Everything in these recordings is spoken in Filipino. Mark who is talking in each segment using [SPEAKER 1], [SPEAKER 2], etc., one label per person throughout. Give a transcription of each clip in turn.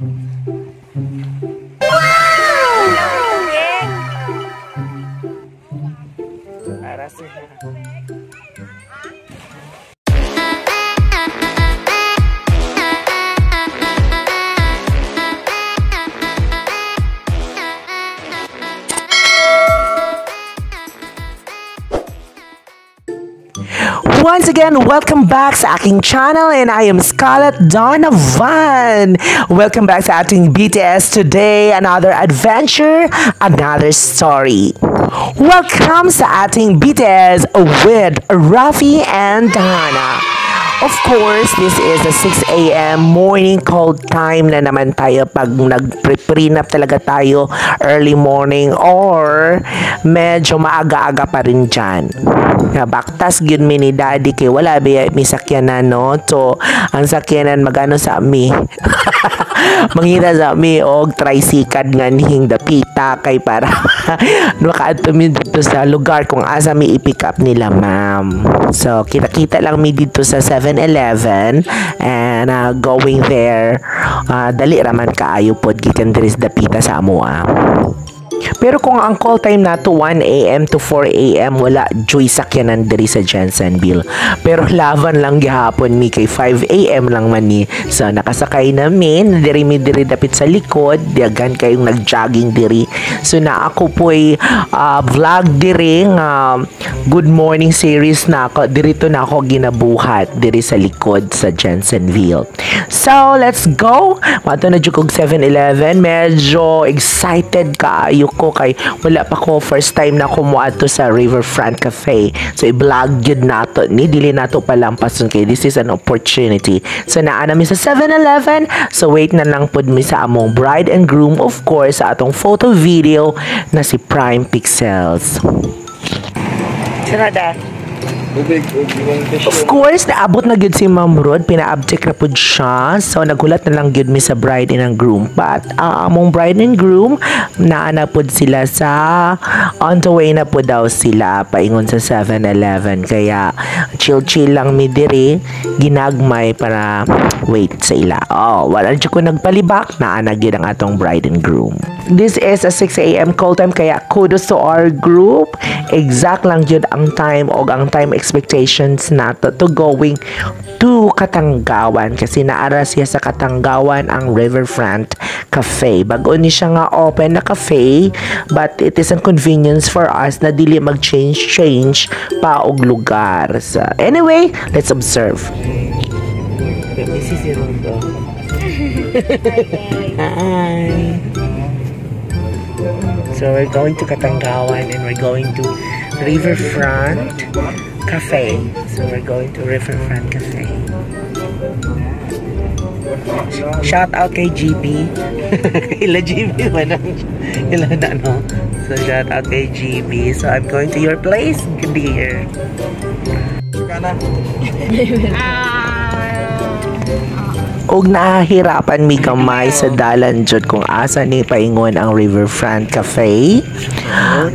[SPEAKER 1] Para Once again, welcome back sa aking channel and I am Scarlett Donovan. Welcome back sa ating BTS today. Another adventure, another story. Welcome sa ating BTS with Rafi and Dana. Of course, this is a 6 a.m. morning cold time na naman tayo pag nag-prenup talaga tayo early morning or medyo maaga-aga pa rin dyan. Na baktas gyud mi ni daddy kay wala ba mi sakyanan no. So, ang sakyanan magano sa mi. Mangita sa mi og tricycle nga ning dapita kay para makaadto mi dito sa lugar kung asa mi i-pick up nila ma'am. So, kita-kita lang mi dito sa 7 7-Eleven and uh, going there uh, dali raman kaayo pod gikan diri sa dapita sa amoa. Pero kung ang call time nato 1 a.m. to 4 a.m. wala joy sakyanan diri sa Jensenville. Pero laban lang gihapon mi kay 5 a.m. lang man ni. So nakasakay namin diri mi diri dapit sa likod, diagan kayong nagjogging diri. So na ako po'y uh, vlog diri nga good morning series na ako dirito na ako ginabuhat diri sa likod sa Jensenville. So let's go. Mato na jud 7-Eleven. Medyo excited kaayo ko kay wala pa ko first time na ko muadto sa Riverfront Cafe. So i-vlog jud nato ni dili nato palampason kay this is an opportunity. So naa na mi sa 7-Eleven. So wait na lang pud mi sa among bride and groom of course sa atong photo video na si Prime Pixels. Sarada. Of course, naabot na gyud si Ma'am Rod, pina-abject na pud siya. So nagulat na lang gyud mi sa bride and groom. But uh, among bride and groom, naa na pud sila sa on the way na pud daw sila paingon sa 7-Eleven. Kaya chill-chill lang mi diri, ginagmay para wait sa ila. Oh, wala jud ko nagpalibak, naa na gyud ang atong bride and groom. This is a 6 a.m. call time kaya kudos to our group. Exact lang jud ang time o ang time expectations nato to going to Katanggawan kasi naara siya sa Katanggawan ang Riverfront Cafe. Bago ni siya nga open na cafe but it is a convenience for us na dili mag-change change pa og lugar. So, anyway, let's observe. This is Rondo. Hi. So we're going to Katanggawan and we're going to Riverfront Cafe. So we're going to Riverfront Cafe. Shout out kay GB. Ila GB man ang ila na no. So shout out kay GB. So I'm going to your place. Dear.
[SPEAKER 2] Kana.
[SPEAKER 1] Og nahihirapan mi gamay sa dalan jud kung asa ni paingon ang Riverfront Cafe.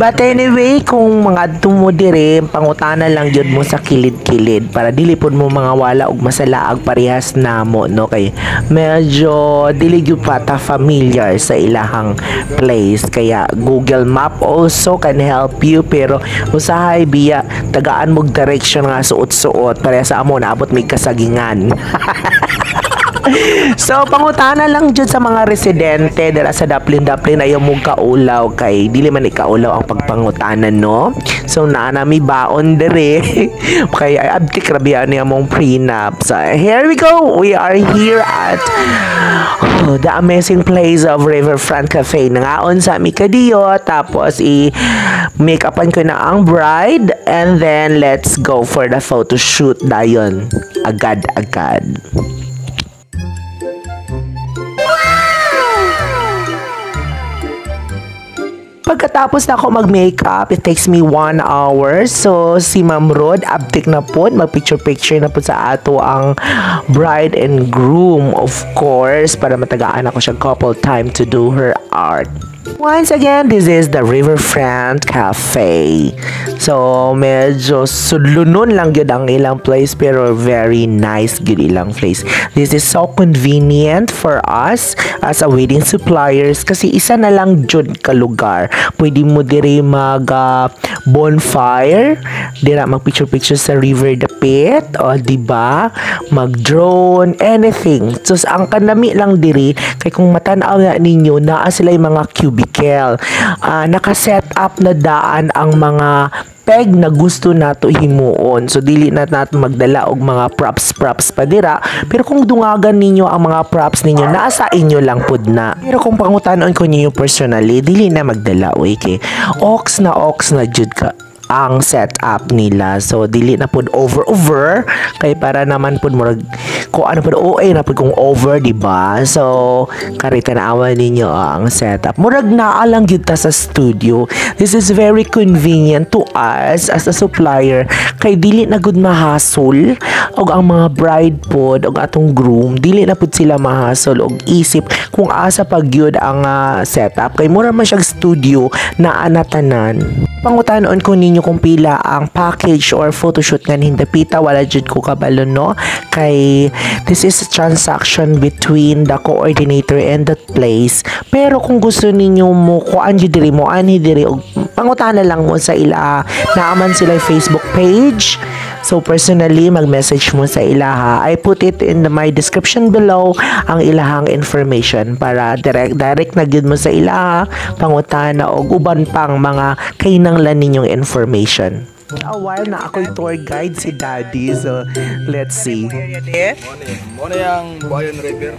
[SPEAKER 1] But anyway, kung mga tumo dire, pangutana lang jud mo sa kilid-kilid para dili pud mo mga wala og masalaag parehas namo no kay medyo dili gyud pa ta familiar sa ilahang place kaya Google Map also can help you pero usahay biya tagaan mo direction nga suot-suot para sa amo naabot may kasagingan. so pangutana lang jud sa mga residente dira sa Daplin ayaw mo kaulaw kay dili man ikaulaw ang pagpangutanan no? So naa nami baon dire. Kay abti krabiyan ni among prenup. So here we go. We are here at oh, the amazing place of Riverfront Cafe. Nangaon sa mi kadiyo tapos i make upan ko na ang bride and then let's go for the photo shoot dayon. Agad-agad Pagkatapos na ako mag-makeup, it takes me one hour. So, si Ma'am Rod, uptick na po. Mag-picture-picture na po sa ato ang bride and groom, of course, para matagaan ako siya couple time to do her art. Once again, this is the Riverfront Cafe. So, medyo sulunon lang yun ang ilang place pero very nice good ilang place. This is so convenient for us as a wedding suppliers kasi isa na lang jud ka lugar. Pwede mo diri mag uh, bonfire, dira mag picture picture sa river dapit o di ba? Mag drone, anything. So, ang kanami lang diri kay kung matanaw na ninyo naa sila yung mga cubicle. Uh, naka-set up na daan ang mga peg na gusto nato himuon. So dili na nato magdala og mga props props pa dira. Pero kung dungagan ninyo ang mga props ninyo naa sa inyo lang pud na. Pero kung pangutanon ko ninyo personally, dili na magdala oy kay ox na ox na jud ka ang setup nila. So dili na pud over over kay para naman pud murag ko ano pud OA na pud kung over di ba? So kari tanawa ninyo ang setup. Murag naa lang gyud ta sa studio. This is very convenient to us as a supplier kay dili na gud mahasol og ang mga bride pod og atong groom dili na pud sila mahasol og isip kung asa pag gyud ang uh, setup kay mura man siya studio na anatanan. Pangutanon ko ninyo kung pila ang package or photoshoot nga hindapita. Wala jud ko kabalo no? Kay this is a transaction between the coordinator and the place. Pero kung gusto ninyo mo kuan jud diri mo ani diri og pangutana lang mo sa ila. Naaman sila Facebook page. So personally, mag-message mo sa ilaha. I put it in the, my description below ang ilahang information para direct direct na gid mo sa ilaha pangutana og uban pang mga kainanglan ninyong information. A while na ako'y tour guide si Daddy. So, let's see.
[SPEAKER 2] Mo na yung Buayan River.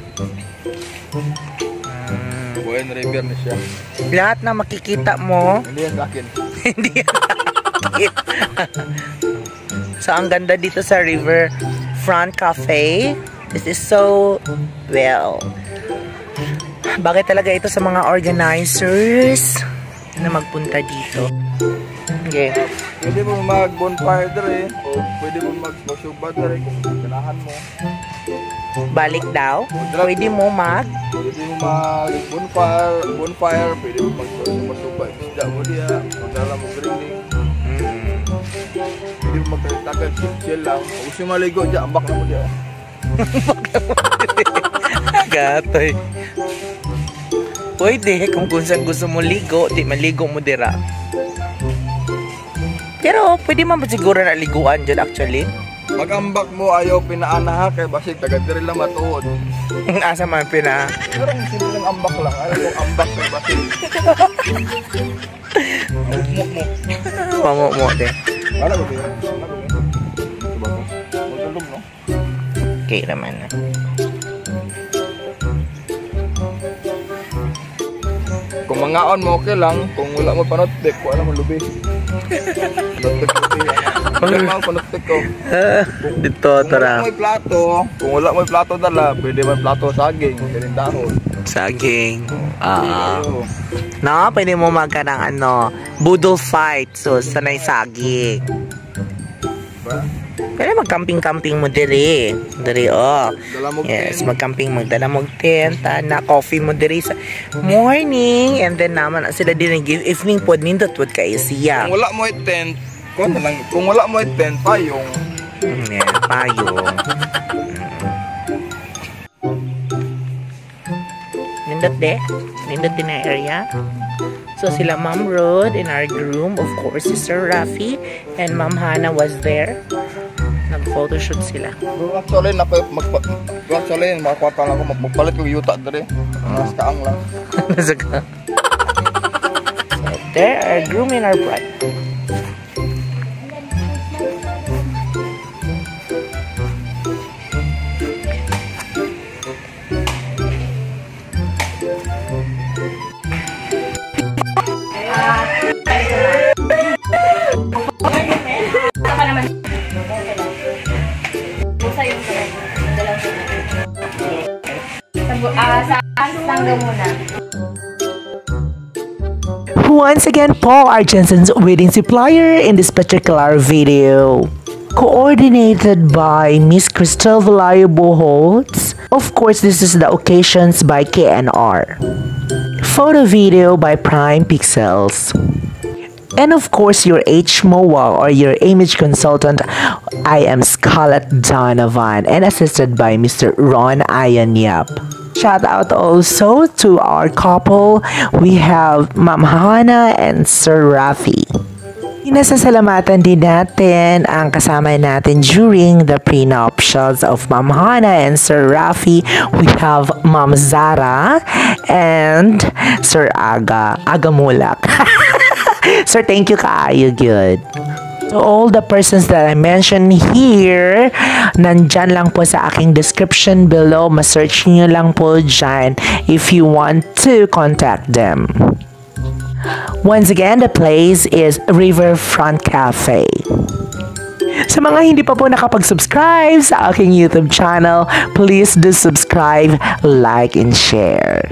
[SPEAKER 2] Buayan River na siya.
[SPEAKER 1] Lahat na makikita mo,
[SPEAKER 2] Hindi yan sa akin.
[SPEAKER 1] hindi yan So, ang ganda dito sa River Front Cafe. This is so, well, bagay talaga ito sa mga organizers na magpunta dito. Okay.
[SPEAKER 2] Pwede mo mag-bonfire dere. O pwede mo mag-suba dere kung kailangan mo.
[SPEAKER 1] Balik daw. Pwede mo mag
[SPEAKER 2] Pwede mo mag-bonfire. Bonfire. Pwede mo mag-suba. Isda mo diya. Magdala mo grilling. Pwede mo magtagtagan. Chill lang. Kung gusto mo maligo diya, ambak na mo diya.
[SPEAKER 1] Gatoy. Pwede kung kung saan gusto mo ligo, di maligo mo dira. Pero pwede man ba siguro na liguan dyan actually?
[SPEAKER 2] Mag-ambak mo ayaw pinaana ha kay basig taga diri lang matuod.
[SPEAKER 1] Asa man pina.
[SPEAKER 2] Pero ang simple ng ambak lang. Ayaw mo ambak kay basig.
[SPEAKER 1] Mo din.
[SPEAKER 2] Ano ba yun? Ano ba? Magdalom no?
[SPEAKER 1] Okay naman na.
[SPEAKER 2] Kung mangaon mo okay lang, kung wala mo panotbek, wala mo lubi. Panotbek lubi. Wala mo panotbek ko.
[SPEAKER 1] Dito,
[SPEAKER 2] Kung wala mo plato, kung wala mo plato dala, pwede man plato saging, galing dahon.
[SPEAKER 1] Saging. Ah.
[SPEAKER 2] Ayaw.
[SPEAKER 1] no, pwede mo magka ng ano, budol fight. So, sanay saging.
[SPEAKER 2] Diba?
[SPEAKER 1] Pwede mag-camping-camping mo diri. Diri, oh. Yes, mag-camping, magdala mo tent, na coffee mo diri sa morning. And then naman na sila din give evening pod nindot pod kay siya.
[SPEAKER 2] Kung wala mo tent, kung, lang, kung wala mo tent, payong.
[SPEAKER 1] Mm, Yan, payong. Nindot de. Nindot din na area. So sila Ma'am Rod and our groom, of course, Sister Rafi and Ma'am Hana was there. Nag-photoshoot sila.
[SPEAKER 2] Actually, magpa, actually, makakwata lang ako, mag- magpalit ko yuta dere. Mas kaang lang.
[SPEAKER 1] Nasa ka. So there, our groom and our bride. Once again Paul our Jensen's wedding supplier in this particular video. Coordinated by Miss Crystal Valayo Boholtz. Of course, this is the occasions by KNR. photo video by Prime Pixels. And of course, your HMOA or your image consultant, I am Scarlett Donovan and assisted by Mr. Ron Ayanyap. Shout out also to our couple. We have Ma'am Hana and Sir Rafi. Inasasalamatan din natin ang kasama natin during the prenuptials of Ma'am Hana and Sir Rafi. We have Ma'am Zara and Sir Aga. Aga Mulak. Sir, thank you kaayo good. So all the persons that I mentioned here, nandyan lang po sa aking description below. Ma-search nyo lang po dyan if you want to contact them. Once again, the place is Riverfront Cafe. Sa mga hindi pa po nakapag-subscribe sa aking YouTube channel, please do subscribe, like, and share.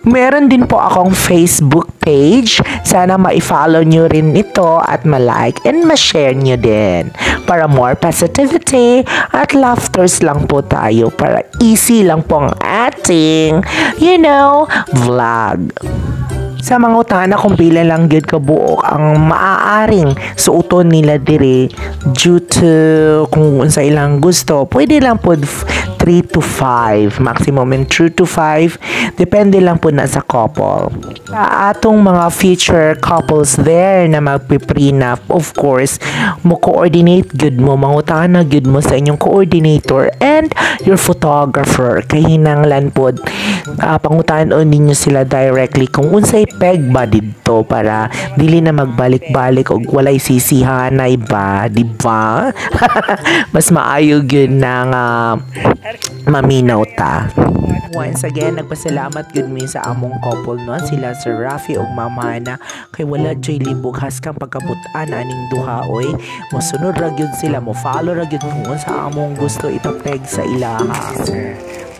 [SPEAKER 1] Meron din po akong Facebook page. Sana ma-follow nyo rin ito at ma-like and ma-share nyo din. Para more positivity at laughters lang po tayo. Para easy lang po ang ating, you know, vlog. Sa mga utana kung pila lang gyud ka buok ang maaaring suoton nila dire due to kung unsa ilang gusto, pwede lang pod 3 to 5, maximum and 3 to 5, depende lang po na sa couple. Sa atong mga future couples there na magpiprenup, of course, mo coordinate good mo, mangutana good mo sa inyong coordinator and your photographer. Kay hinanglan pod, uh, pangutanon ninyo sila directly kung unsay peg ba didto para dili na magbalik-balik og walay sisihanay ba, di ba? Mas maayo gyud nang uh, maminaw ta. Once again, nagpasalamat gud mi sa among couple no sila Sir Rafi ug Mama na kay wala joy libog haskang pagkabutan aning duha oy. Mosunod ra gyud sila, mo follow ra gyud kung sa among gusto itapeg sa ilaha.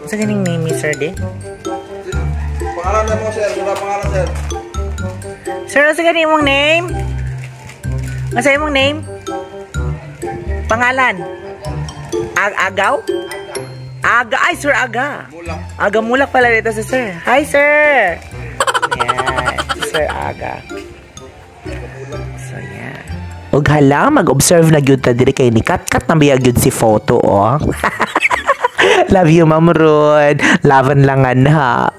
[SPEAKER 1] Sa ganing name ni Sir de?
[SPEAKER 2] Pangalan na mo sir, wala pangalan sir.
[SPEAKER 1] Sir, sa ganing mong name? Ano sa imong name? Pangalan? Ag Agaw? Aga. Ay, Sir Aga.
[SPEAKER 2] Mulak.
[SPEAKER 1] Aga mulak pala dito si Sir. Hi, Sir! Yan. Si Sir Aga. So, yan. Ug hala, mag-observe na gyud ta diri kay ni kat-kat na biya gyud si photo, oh. Love you, Ma'am Rod. Laban langan ha.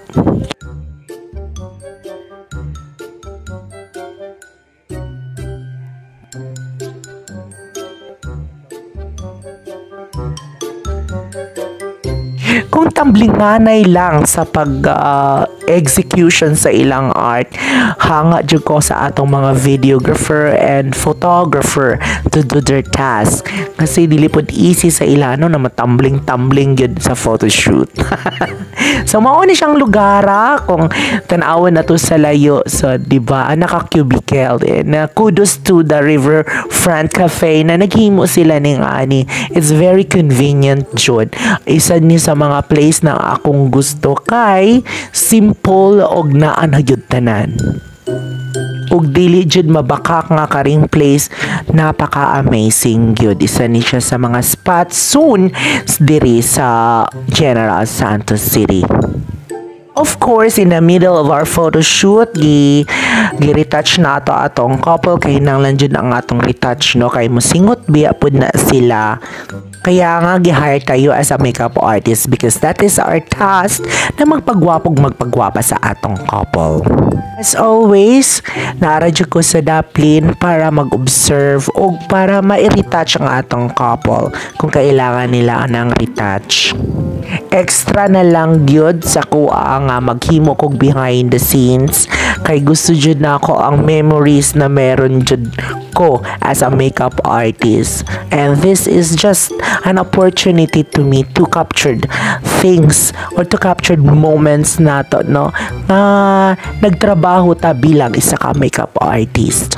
[SPEAKER 1] Kung tamblinganay lang sa pag uh, execution sa ilang art. Hanga jud ko sa atong mga videographer and photographer to do their task. Kasi dili pod easy sa ilano na matambling-tambling gyud sa photoshoot so mao ni siyang lugara kung tan-awon na to sa layo. So di ba? Naka cubicle and uh, kudos to the river front cafe na naghimo sila ning ani it's very convenient jud. Isa ni sa mga place na akong gusto kay simple og naa na gyud tanan ug dili jud mabakak nga karing place. Napaka amazing gyud. Isa ni siya sa mga spots soon diri sa General Santos City Of course, in the middle of our photo shoot, gi, gi-retouch na ato atong couple kay nang jud ang atong retouch no kay mosingot biya pud na sila. Kaya nga gi-hire tayo as a makeup artist because that is our task na magpagwapog magpagwapa sa atong couple. As always, naradyo ko sa Daplin para mag-observe o para ma-retouch ang atong couple kung kailangan nila ng retouch extra na lang gyud sa kuha nga maghimo kog behind the scenes kay gusto jud na ako ang memories na meron jud ko as a makeup artist and this is just an opportunity to me to capture things or to capture moments na to no na nagtrabaho ta bilang isa ka makeup artist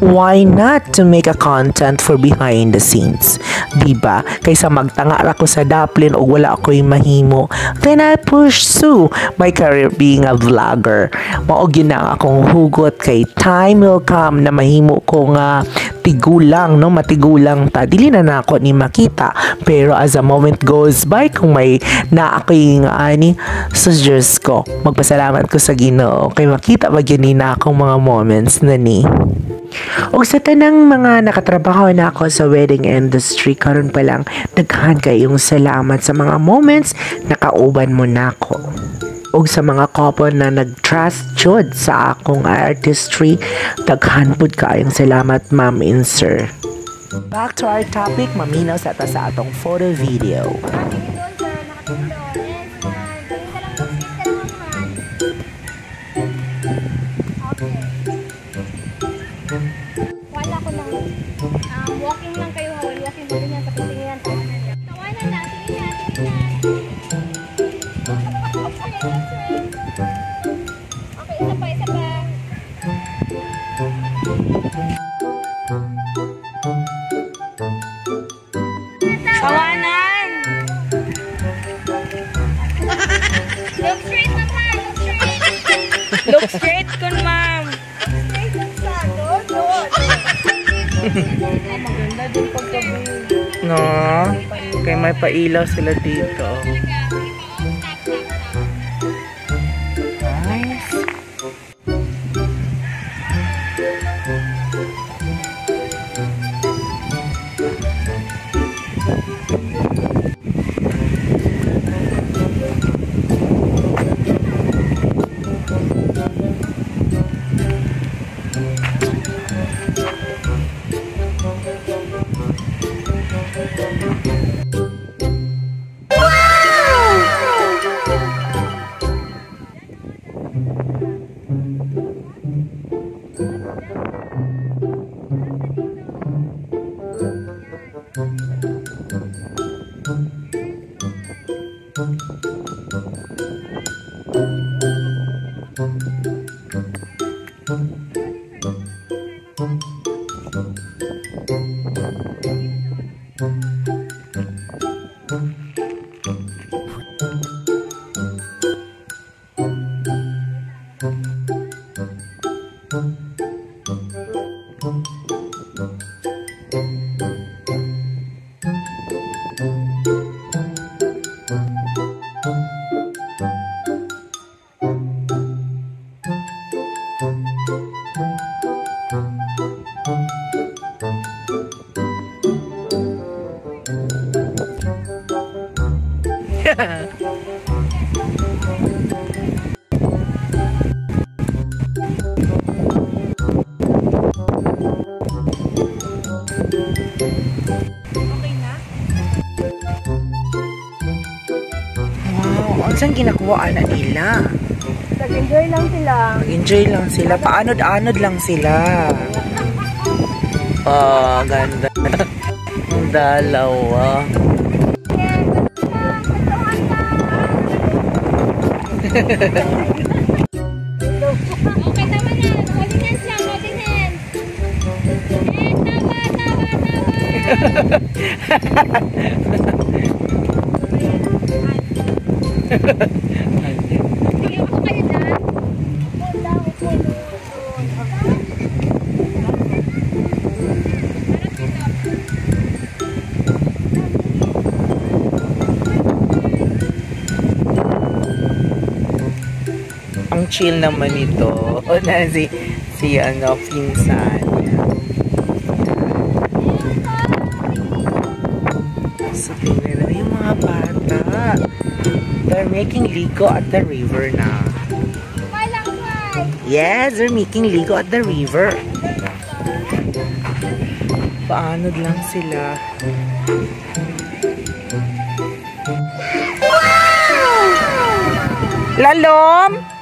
[SPEAKER 1] why not to make a content for behind the scenes? Diba? Kaysa magtanga ako sa Dublin o wala ako'y mahimo, then I pursue my career being a vlogger. Maog yun na akong hugot kay time will come na mahimo ko nga matigulang, no? Matigulang ta. Dili na nako ni makita. Pero as a moment goes by, kung may naaking ani, sa Diyos ko, magpasalamat ko sa ginoo. Kay makita ba yun na akong mga moments na ni. O sa tanang mga nakatrabaho na ako sa wedding industry, karon pa lang, daghan kayong salamat sa mga moments na kauban mo na. O sa mga couple na nag-trust jud sa akong artistry, daghan pud kayong salamat ma'am and sir. Back to our topic, maminaw sa ta sa atong photo video.
[SPEAKER 3] Wala ko lang. Um, walking lang kayo
[SPEAKER 1] pailaw sila dito. Nice. Wow, ang saan ginakuha na nila?
[SPEAKER 3] Nag-enjoy lang sila.
[SPEAKER 1] Mag-enjoy lang sila. Paanod-anod lang sila. Oh, ganda. Ang dalawa.
[SPEAKER 3] Okay, tama na. Holding hands lang. Holding hands. Eh, tawa, tawa, tawa.
[SPEAKER 1] Ang chill naman ito. O na si, si ano, pinsan. Making ligo at the river na. Yes, they're making ligo at the river. Paanod lang sila. Lalom!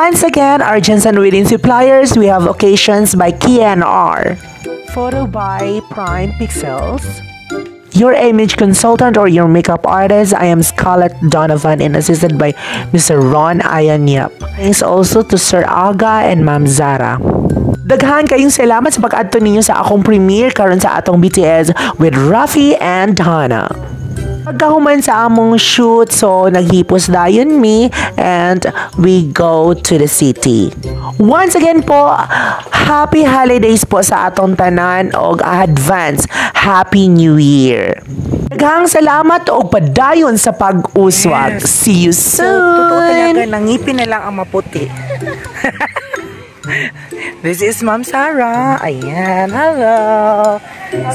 [SPEAKER 1] Once again, our Jensen Wedding Suppliers, we have occasions by KNR. Photo by Prime Pixels. your image consultant or your makeup artist. I am Scarlett Donovan and assisted by Mr. Ron Ayanyap. Thanks also to Sir Aga and Ma'am Zara. Daghan kayong salamat sa pag-adto ninyo sa akong premiere karon sa atong BTS with Rafi and Donna. Pagkahuman sa among shoot, so naghipos dayon me and we go to the city. Once again po, happy holidays po sa atong tanan o advance happy new year. Daghang salamat o padayon sa pag-uswag. See you
[SPEAKER 4] So, totoo talaga,
[SPEAKER 1] soon!
[SPEAKER 4] nangipin na lang ang maputi. This is Ma'am Sarah. Ayan, hello.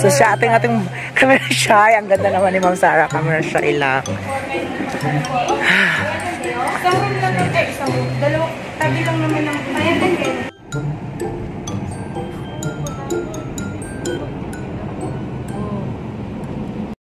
[SPEAKER 4] So, siya ating ating camera shy. Ang ganda naman ni Ma'am Sarah. Camera shy lang.
[SPEAKER 5] Eh. Dalawang tabi lang naman ng...